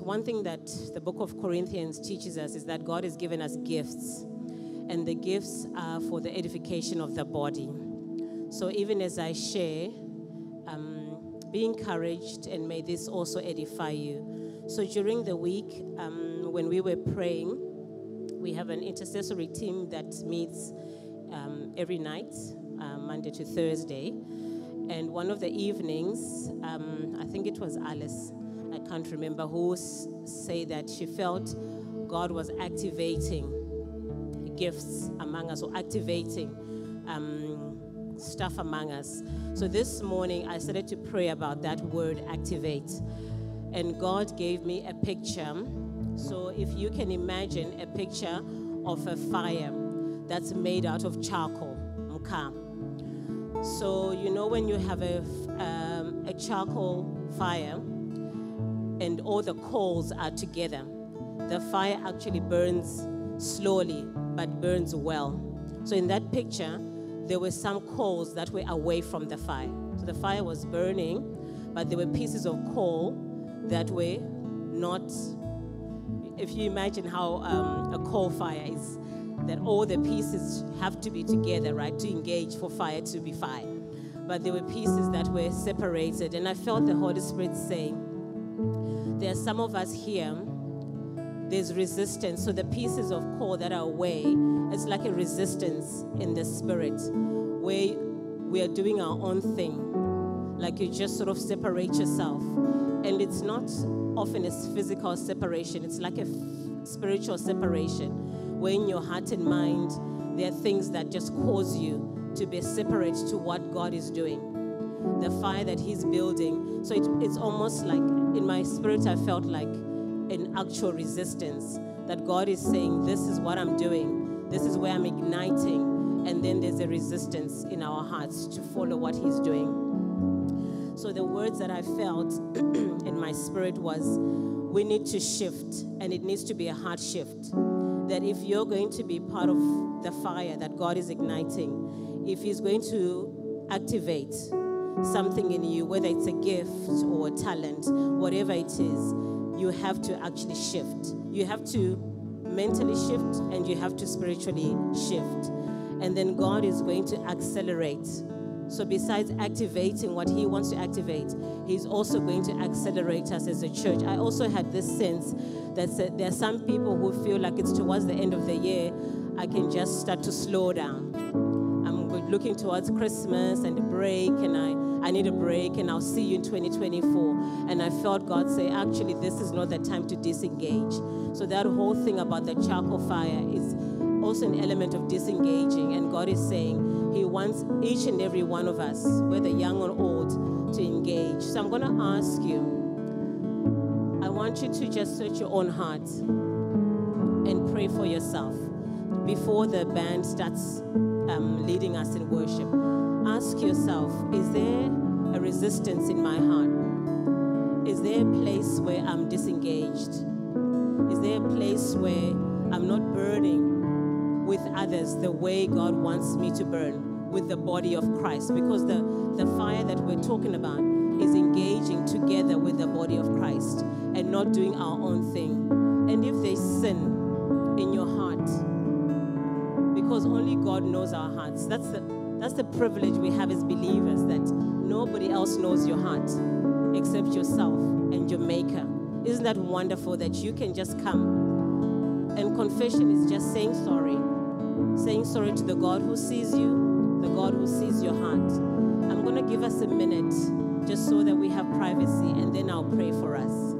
One thing that the book of Corinthians teaches us is that God has given us gifts, and the gifts are for the edification of the body. So even as I share, um, be encouraged, and may this also edify you. So during the week, um, when we were praying, we have an intercessory team that meets um, every night, uh, Monday to Thursday. And one of the evenings, um, I think it was Alice, I can't remember who say that she felt God was activating gifts among us or activating um, stuff among us. So this morning I started to pray about that word activate. And God gave me a picture. So if you can imagine a picture of a fire that's made out of charcoal, mka. So you know when you have a, um, a charcoal fire and all the coals are together, the fire actually burns slowly but burns well. So in that picture, there were some coals that were away from the fire. So the fire was burning, but there were pieces of coal that were not. If you imagine how um, a coal fire is, that all the pieces have to be together, right, to engage for fire to be fire. But there were pieces that were separated, and I felt the Holy Spirit saying, there are some of us here, there's resistance. So the pieces of core that are away, it's like a resistance in the spirit where we are doing our own thing. Like you just sort of separate yourself. And it's not often a physical separation, it's like a f- spiritual separation where in your heart and mind, there are things that just cause you to be separate to what God is doing the fire that he's building. So it, it's almost like in my spirit, I felt like an actual resistance that God is saying, This is what I'm doing, this is where I'm igniting. And then there's a resistance in our hearts to follow what he's doing. So the words that I felt in my spirit was, We need to shift, and it needs to be a heart shift. That if you're going to be part of the fire that God is igniting, if He's going to activate something in you, whether it's a gift or a talent, whatever it is, you have to actually shift. You have to mentally shift and you have to spiritually shift. And then God is going to accelerate. So, besides activating what He wants to activate, He's also going to accelerate us as a church. I also had this sense that there are some people who feel like it's towards the end of the year, I can just start to slow down. Looking towards Christmas and a break, and I, I need a break, and I'll see you in 2024. And I felt God say, actually, this is not the time to disengage. So, that whole thing about the charcoal fire is also an element of disengaging. And God is saying He wants each and every one of us, whether young or old, to engage. So, I'm going to ask you, I want you to just search your own heart and pray for yourself before the band starts um, leading us in worship. Ask yourself is there a resistance in my heart? Is there a place where I'm disengaged? Is there a place where I'm not burning with others the way God wants me to burn with the body of Christ? Because the, the fire that we're talking about is engaging together with the body of Christ and not doing our own thing. And if there's sin God knows our hearts. That's the that's the privilege we have as believers that nobody else knows your heart except yourself and your maker. Isn't that wonderful that you can just come and confession is just saying sorry. Saying sorry to the God who sees you, the God who sees your heart. I'm going to give us a minute just so that we have privacy and then I'll pray for us.